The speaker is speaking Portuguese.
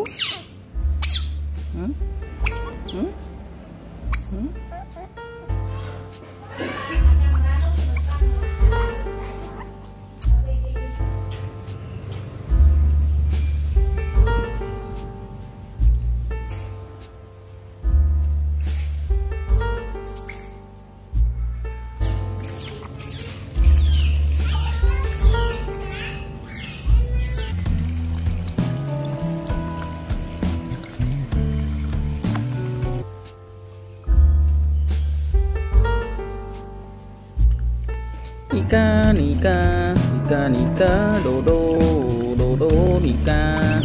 pouco? Hum? Hum? Hum? hum? ニカニカニカニカロロロロニカ